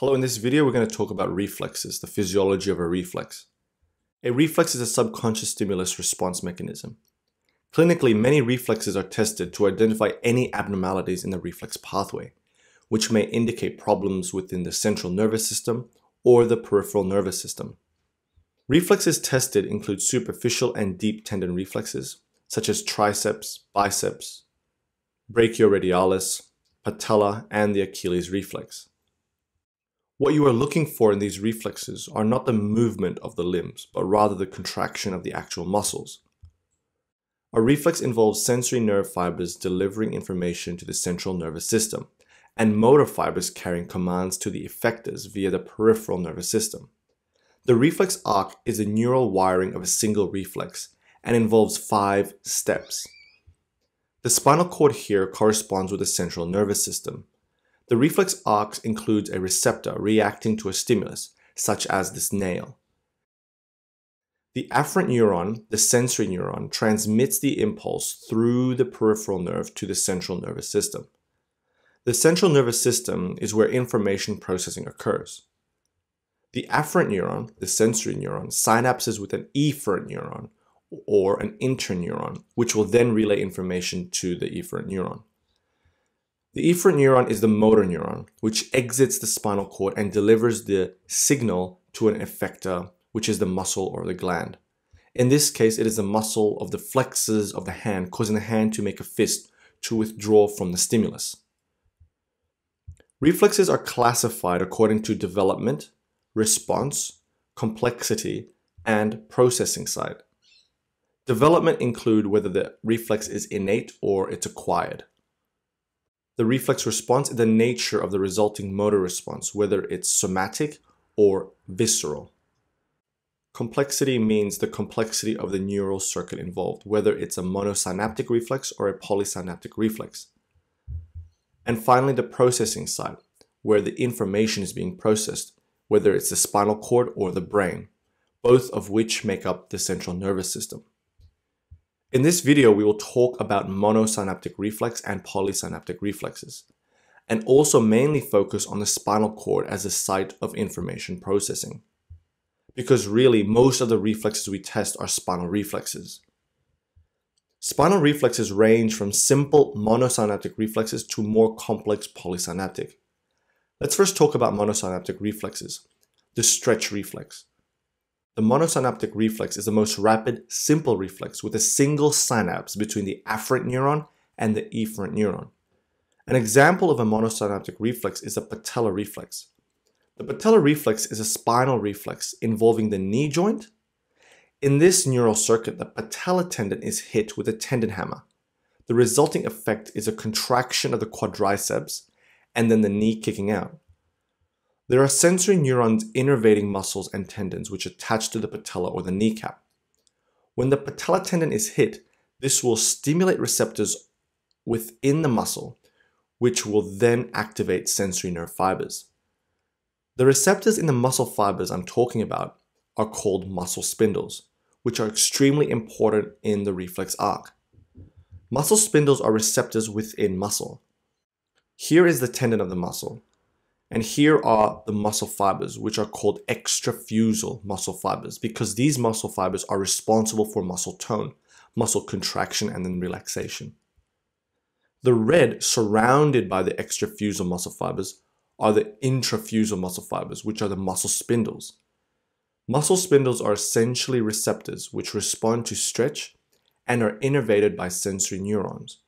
Hello, in this video we're going to talk about reflexes, the physiology of a reflex. A reflex is a subconscious stimulus response mechanism. Clinically, many reflexes are tested to identify any abnormalities in the reflex pathway, which may indicate problems within the central nervous system or the peripheral nervous system. Reflexes tested include superficial and deep tendon reflexes, such as triceps, biceps, brachioradialis, patella, and the Achilles reflex. What you are looking for in these reflexes are not the movement of the limbs, but rather the contraction of the actual muscles. A reflex involves sensory nerve fibers delivering information to the central nervous system, and motor fibers carrying commands to the effectors via the peripheral nervous system. The reflex arc is the neural wiring of a single reflex and involves five steps. The spinal cord here corresponds with the central nervous system, the reflex arc includes a receptor reacting to a stimulus, such as this nail. The afferent neuron, the sensory neuron, transmits the impulse through the peripheral nerve to the central nervous system. The central nervous system is where information processing occurs. The afferent neuron, the sensory neuron, synapses with an efferent neuron or an interneuron, which will then relay information to the efferent neuron. The efferent neuron is the motor neuron, which exits the spinal cord and delivers the signal to an effector, which is the muscle or the gland. In this case, it is the muscle of the flexors of the hand, causing the hand to make a fist to withdraw from the stimulus. Reflexes are classified according to development, response, complexity, and processing side. Development include whether the reflex is innate or it's acquired. The reflex response is the nature of the resulting motor response, whether it's somatic or visceral. Complexity means the complexity of the neural circuit involved, whether it's a monosynaptic reflex or a polysynaptic reflex. And finally, the processing side, where the information is being processed, whether it's the spinal cord or the brain, both of which make up the central nervous system. In this video, we will talk about monosynaptic reflex and polysynaptic reflexes, and also mainly focus on the spinal cord as a site of information processing. Because really, most of the reflexes we test are spinal reflexes. Spinal reflexes range from simple monosynaptic reflexes to more complex polysynaptic. Let's first talk about monosynaptic reflexes, the stretch reflex. The monosynaptic reflex is the most rapid, simple reflex with a single synapse between the afferent neuron and the efferent neuron. An example of a monosynaptic reflex is a patellar reflex. The patellar reflex is a spinal reflex involving the knee joint. In this neural circuit, the patella tendon is hit with a tendon hammer. The resulting effect is a contraction of the quadriceps and then the knee kicking out. There are sensory neurons innervating muscles and tendons which attach to the patella or the kneecap. When the patella tendon is hit, this will stimulate receptors within the muscle, which will then activate sensory nerve fibers. The receptors in the muscle fibers I'm talking about are called muscle spindles, which are extremely important in the reflex arc. Muscle spindles are receptors within muscle. Here is the tendon of the muscle. And here are the muscle fibers, which are called extrafusal muscle fibers, because these muscle fibers are responsible for muscle tone, muscle contraction, and then relaxation. The red surrounded by the extrafusal muscle fibers are the intrafusal muscle fibers, which are the muscle spindles. Muscle spindles are essentially receptors which respond to stretch and are innervated by sensory neurons,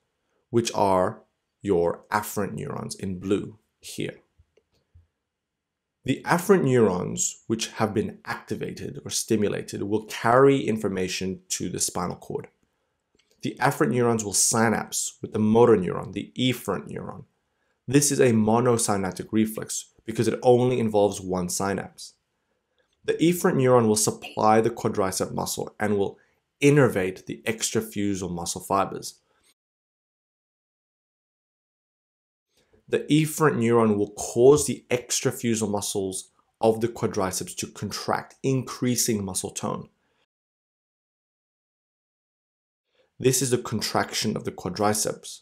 which are your afferent neurons in blue here. The afferent neurons, which have been activated or stimulated, will carry information to the spinal cord. The afferent neurons will synapse with the motor neuron, the efferent neuron. This is a monosynaptic reflex because it only involves one synapse. The efferent neuron will supply the quadricep muscle and will innervate the extrafusal muscle fibers. The efferent neuron will cause the extrafusal muscles of the quadriceps to contract, increasing muscle tone. this is the contraction of the quadriceps.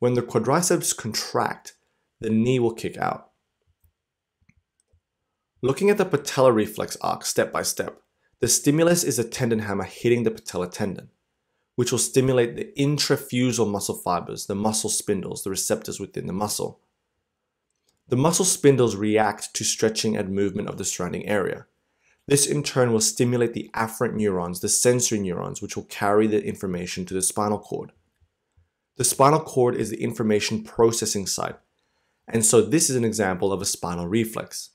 When the quadriceps contract, the knee will kick out. Looking at the patellar reflex arc step by step, the stimulus is a tendon hammer hitting the patellar tendon, which will stimulate the intrafusal muscle fibers, the muscle spindles, the receptors within the muscle. The muscle spindles react to stretching and movement of the surrounding area. This in turn will stimulate the afferent neurons, the sensory neurons, which will carry the information to the spinal cord. The spinal cord is the information processing site, and so this is an example of a spinal reflex.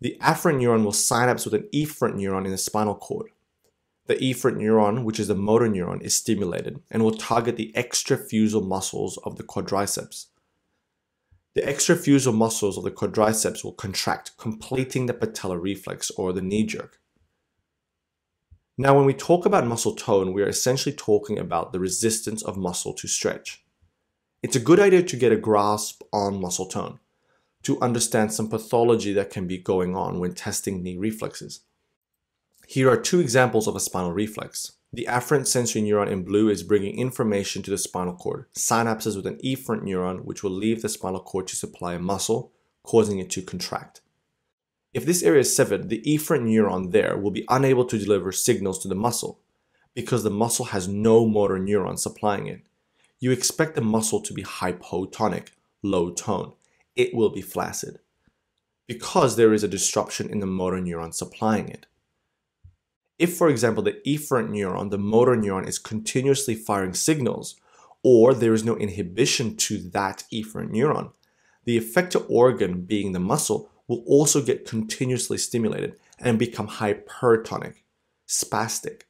The afferent neuron will synapse with an efferent neuron in the spinal cord. The efferent neuron, which is the motor neuron, is stimulated and will target the extrafusal muscles of the quadriceps. The extrafusal muscles of the quadriceps will contract, completing the patellar reflex or the knee jerk. Now, when we talk about muscle tone, we are essentially talking about the resistance of muscle to stretch. It's a good idea to get a grasp on muscle tone, to understand some pathology that can be going on when testing knee reflexes. Here are two examples of a spinal reflex. The afferent sensory neuron in blue is bringing information to the spinal cord, synapses with an efferent neuron which will leave the spinal cord to supply a muscle, causing it to contract. If this area is severed, the efferent neuron there will be unable to deliver signals to the muscle because the muscle has no motor neuron supplying it. You expect the muscle to be hypotonic, low tone. It will be flaccid because there is a disruption in the motor neuron supplying it. If, for example, the efferent neuron, the motor neuron, is continuously firing signals, or there is no inhibition to that efferent neuron, the effector organ, being the muscle, will also get continuously stimulated and become hypertonic, spastic.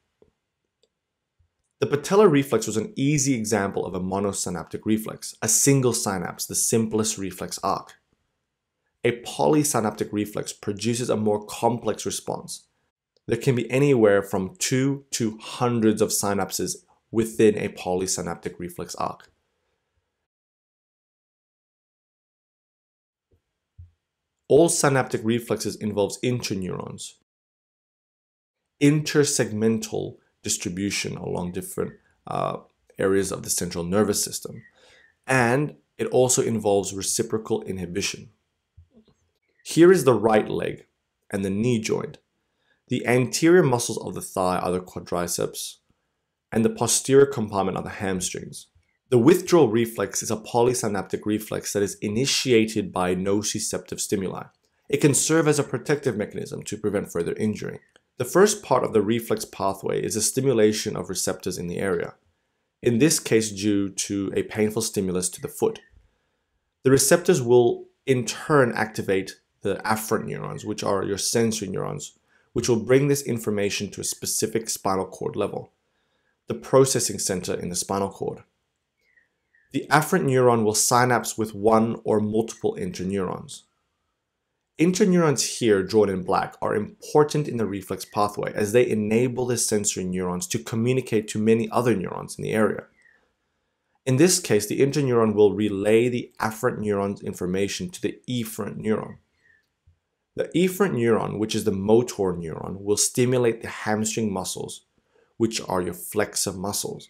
The patellar reflex was an easy example of a monosynaptic reflex, a single synapse, the simplest reflex arc. A polysynaptic reflex produces a more complex response, there can be anywhere from two to hundreds of synapses within a polysynaptic reflex arc. Polysynaptic reflexes involves interneurons. Intersegmental distribution along different uh, areas of the central nervous system. And it also involves reciprocal inhibition. Here is the right leg and the knee joint. The anterior muscles of the thigh are the quadriceps, and the posterior compartment are the hamstrings. The withdrawal reflex is a polysynaptic reflex that is initiated by nociceptive stimuli. It can serve as a protective mechanism to prevent further injury. The first part of the reflex pathway is a stimulation of receptors in the area, in this case due to a painful stimulus to the foot. The receptors will in turn activate the afferent neurons, which are your sensory neurons, which will bring this information to a specific spinal cord level, the processing center in the spinal cord. The afferent neuron will synapse with one or multiple interneurons. Interneurons here, drawn in black, are important in the reflex pathway as they enable the sensory neurons to communicate to many other neurons in the area. In this case, the interneuron will relay the afferent neuron's information to the efferent neuron. The efferent neuron, which is the motor neuron, will stimulate the hamstring muscles, which are your flexor muscles.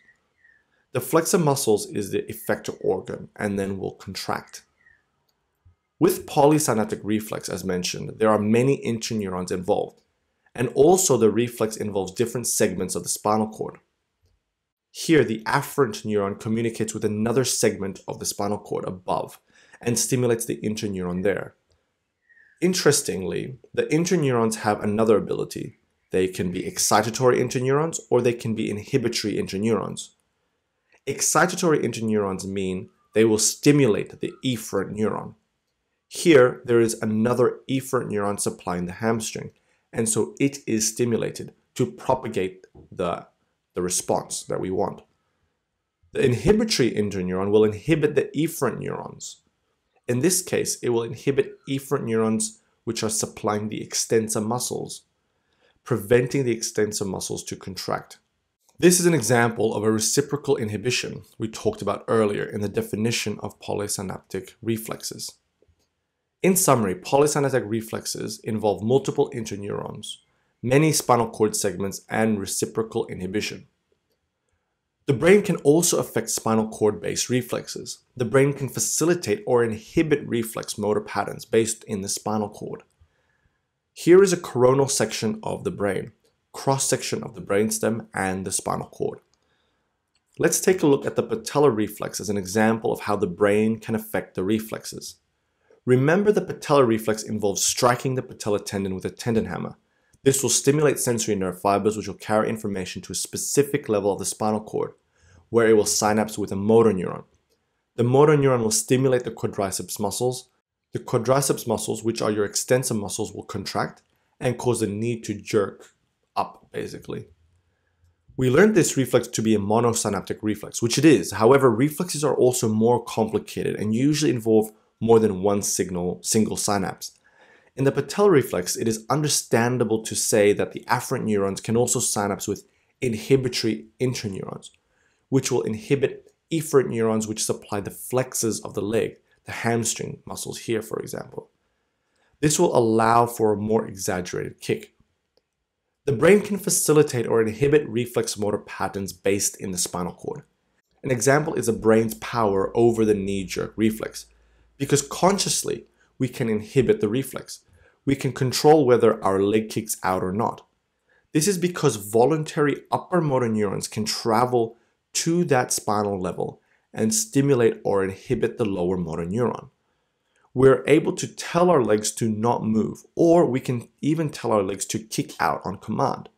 The flexor muscles is the effector organ and then will contract. With polysynaptic reflex, as mentioned, there are many interneurons involved, and also the reflex involves different segments of the spinal cord. Here, the afferent neuron communicates with another segment of the spinal cord above and stimulates the interneuron there. Interestingly, the interneurons have another ability. They can be excitatory interneurons or they can be inhibitory interneurons. Excitatory interneurons mean they will stimulate the efferent neuron. Here, there is another efferent neuron supplying the hamstring, and so it is stimulated to propagate the, the response that we want. The inhibitory interneuron will inhibit the efferent neurons. In this case, it will inhibit efferent neurons which are supplying the extensor muscles, preventing the extensor muscles to contract. This is an example of a reciprocal inhibition we talked about earlier in the definition of polysynaptic reflexes. In summary, polysynaptic reflexes involve multiple interneurons, many spinal cord segments, and reciprocal inhibition. The brain can also affect spinal cord based reflexes. The brain can facilitate or inhibit reflex motor patterns based in the spinal cord. Here is a coronal section of the brain, cross section of the brainstem and the spinal cord. Let's take a look at the patellar reflex as an example of how the brain can affect the reflexes. Remember the patellar reflex involves striking the patellar tendon with a tendon hammer. This will stimulate sensory nerve fibers which will carry information to a specific level of the spinal cord, where it will synapse with a motor neuron. The motor neuron will stimulate the quadriceps muscles. The quadriceps muscles, which are your extensor muscles, will contract and cause the knee to jerk up, basically. We learned this reflex to be a monosynaptic reflex, which it is. However, reflexes are also more complicated and usually involve more than one signal, single synapse. In the patellar reflex, it is understandable to say that the afferent neurons can also synapse with inhibitory interneurons, which will inhibit efferent neurons which supply the flexors of the leg, the hamstring muscles here, for example. This will allow for a more exaggerated kick. The brain can facilitate or inhibit reflex motor patterns based in the spinal cord. An example is the brain's power over the knee jerk reflex, because consciously we can inhibit the reflex. We can control whether our leg kicks out or not. This is because voluntary upper motor neurons can travel to that spinal level and stimulate or inhibit the lower motor neuron. We're able to tell our legs to not move, or we can even tell our legs to kick out on command.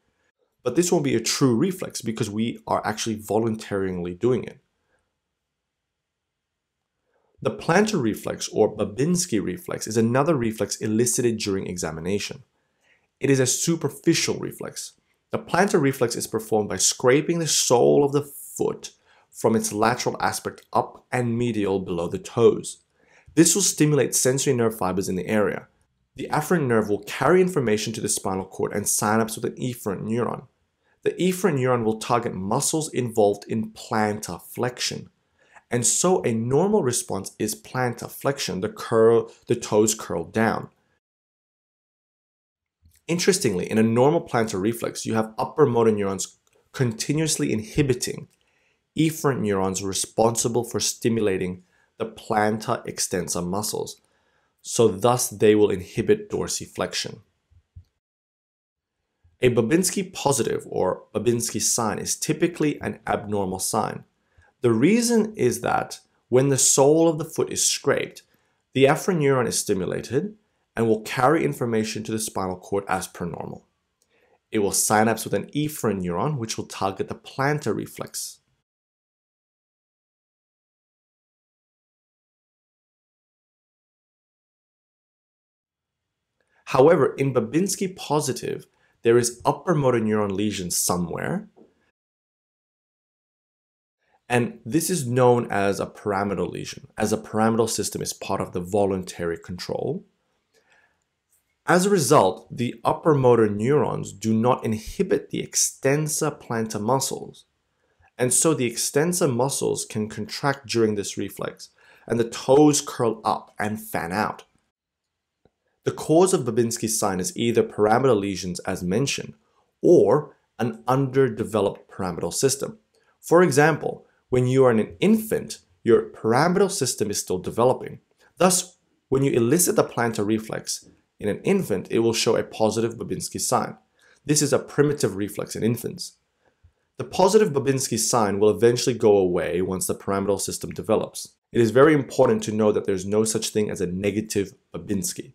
But this won't be a true reflex because we are actually voluntarily doing it. The plantar reflex or Babinski reflex is another reflex elicited during examination. It is a superficial reflex. The plantar reflex is performed by scraping the sole of the foot from its lateral aspect up and medial below the toes. This will stimulate sensory nerve fibers in the area. The afferent nerve will carry information to the spinal cord and synapse with an efferent neuron. The efferent neuron will target muscles involved in plantar flexion. And so a normal response is plantar flexion, the curl, the toes curl down. Interestingly, in a normal plantar reflex, you have upper motor neurons continuously inhibiting efferent neurons responsible for stimulating the plantar extensor muscles, so thus they will inhibit dorsiflexion. A Babinski positive or Babinski sign is typically an abnormal sign. The reason is that when the sole of the foot is scraped, the afferent neuron is stimulated and will carry information to the spinal cord as per normal. It will synapse with an efferent neuron, which will target the plantar reflex. However, in Babinski positive, there is upper motor neuron lesion somewhere, and this is known as a pyramidal lesion, as a pyramidal system is part of the voluntary control. As a result, the upper motor neurons do not inhibit the extensor plantar muscles. And so the extensor muscles can contract during this reflex, and the toes curl up and fan out. The cause of Babinski's sign is either pyramidal lesions as mentioned, or an underdeveloped pyramidal system. For example, when you are an infant, your pyramidal system is still developing. Thus, when you elicit the plantar reflex in an infant, it will show a positive Babinski sign. This is a primitive reflex in infants. The positive Babinski sign will eventually go away once the pyramidal system develops. It is very important to know that there's no such thing as a negative Babinski.